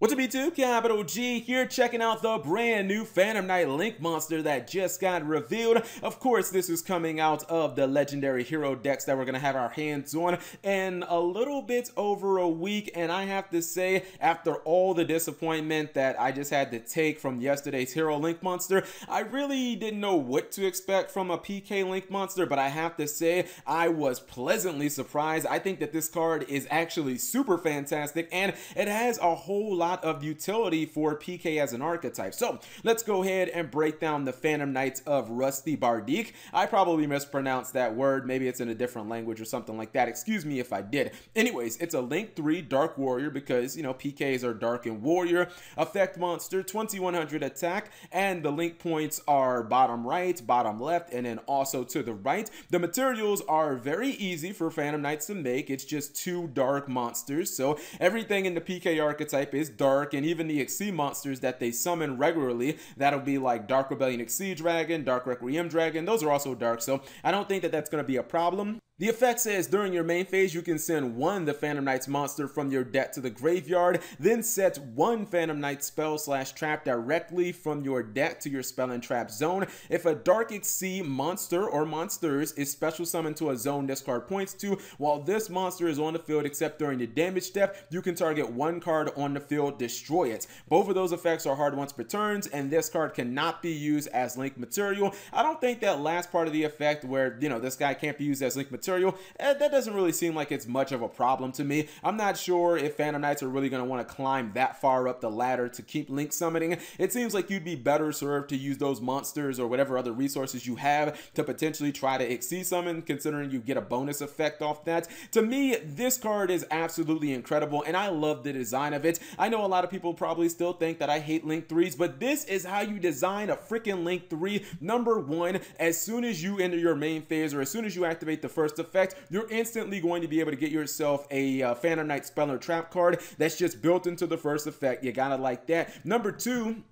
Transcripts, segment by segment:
What's up YouTube? Capital G here checking out the brand new Phantom Knight Link monster that just got revealed. Of course, this is coming out of the legendary hero decks that we're going to have our hands on in a little bit over a week. And I have to say, after all the disappointment that I just had to take from yesterday's hero Link monster, I really didn't know what to expect from a PK Link monster. But I have to say, I was pleasantly surprised. I think that this card is actually super fantastic and it has a whole lot lot of utility for PK as an archetype. So let's go ahead and break down the Phantom Knights of Rusty Bardiche. I probably mispronounced that word. Maybe it's in a different language or something like that. Excuse me if I did. Anyways, it's a Link 3 Dark Warrior because, you know, PKs are Dark and Warrior. Effect monster, 2100 attack, and the link points are bottom right, bottom left, and then also to the right. The materials are very easy for Phantom Knights to make. It's just two dark monsters. So everything in the PK archetype is dark, and even the Xyz monsters that they summon regularly, that'll be like Dark Rebellion Xyz Dragon, Dark Requiem Dragon, those are also dark, so I don't think that that's going to be a problem. The effect says during your main phase, you can send one the Phantom Knights monster from your deck to the graveyard, then set one Phantom Knight spell slash trap directly from your deck to your spell and trap zone. If a Dark Xyz monster or monsters is special summoned to a zone this card points to, while this monster is on the field except during the damage step, you can target one card on the field, destroy it. Both of those effects are hard once per turns, and this card cannot be used as link material. I don't think that last part of the effect where, you know, this guy can't be used as link material material, eh, that doesn't really seem like it's much of a problem to me. I'm not sure if Phantom Knights are really going to want to climb that far up the ladder to keep Link summoning. It seems like you'd be better served to use those monsters or whatever other resources you have to potentially try to exceed summon, considering you get a bonus effect off that. To me, this card is absolutely incredible, and I love the design of it. I know a lot of people probably still think that I hate Link 3s, but this is how you design a freaking Link 3. Number one, as soon as you enter your main phase or as soon as you activate the first effect, you're instantly going to be able to get yourself a uh, Phantom Knight Speller Trap card that's just built into the first effect. You gotta like that. Number two,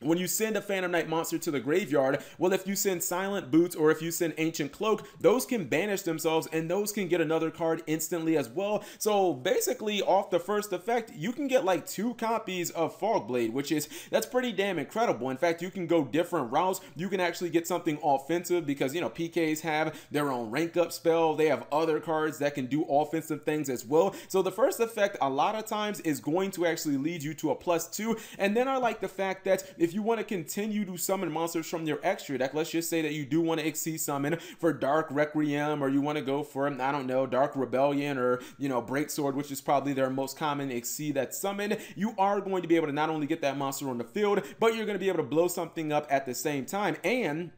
when you send a Phantom Knight monster to the graveyard, well, if you send Silent Boots or if you send Ancient Cloak, those can banish themselves and those can get another card instantly as well. So basically, off the first effect, you can get like two copies of Fogblade, which is, that's pretty damn incredible. In fact, you can go different routes. You can actually get something offensive because, you know, PKs have their own rank up spell. They have other cards that can do offensive things as well. So the first effect, a lot of times, is going to actually lead you to a plus two. And then I like the fact that if you want to continue to summon monsters from your extra deck, let's just say that you do want to Xyz summon for Dark Requiem, or you want to go for, I don't know, Dark Rebellion, or, you know, Breaksword, which is probably their most common Xyz that summon, you are going to be able to not only get that monster on the field, but you're going to be able to blow something up at the same time. And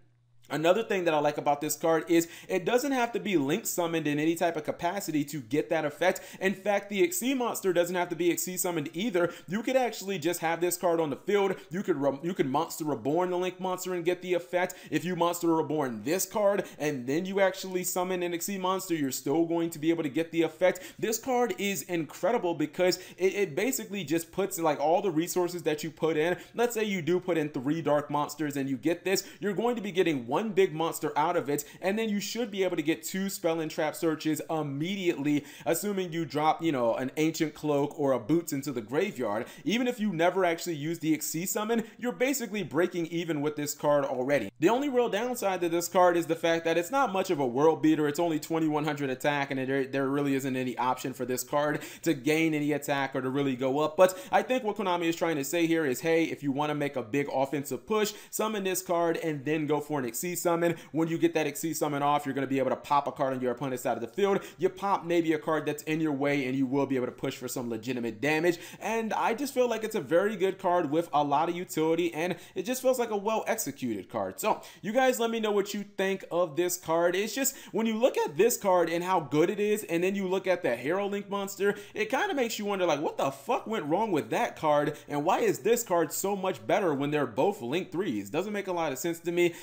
Another thing that I like about this card is it doesn't have to be link summoned in any type of capacity to get that effect. In fact, the Xyz monster doesn't have to be Xyz summoned either. You could actually just have this card on the field. You could you could monster reborn the link monster and get the effect. If you monster reborn this card and then you actually summon an Xyz monster, you're still going to be able to get the effect. This card is incredible because it, it basically just puts like all the resources that you put in. Let's say you do put in three dark monsters and you get this, you're going to be getting one one big monster out of it, and then you should be able to get two spell and trap searches immediately, assuming you drop, you know, an ancient cloak or a boots into the graveyard. Even if you never actually use the Xyz summon, you're basically breaking even with this card already. The only real downside to this card is the fact that it's not much of a world beater. It's only 2100 attack, and there, there really isn't any option for this card to gain any attack or to really go up. But I think what Konami is trying to say here is, hey, if you want to make a big offensive push, summon this card and then go for an Xyz summon. When you get that Xyz summon off, you're going to be able to pop a card on your opponent's side of the field. You pop maybe a card that's in your way and you will be able to push for some legitimate damage. And I just feel like it's a very good card with a lot of utility and it just feels like a well executed card. So you guys let me know what you think of this card. It's just when you look at this card and how good it is and then you look at the Hero Link monster, it kind of makes you wonder like what the fuck went wrong with that card and why is this card so much better when they're both Link 3s? Doesn't make a lot of sense to me.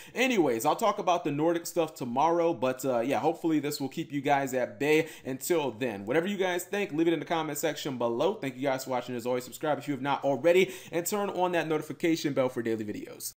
Anyways, I'll talk about the Nordic stuff tomorrow, but uh, yeah, hopefully this will keep you guys at bay until then. Whatever you guys think, leave it in the comment section below. Thank you guys for watching. As always, subscribe if you have not already, and turn on that notification bell for daily videos.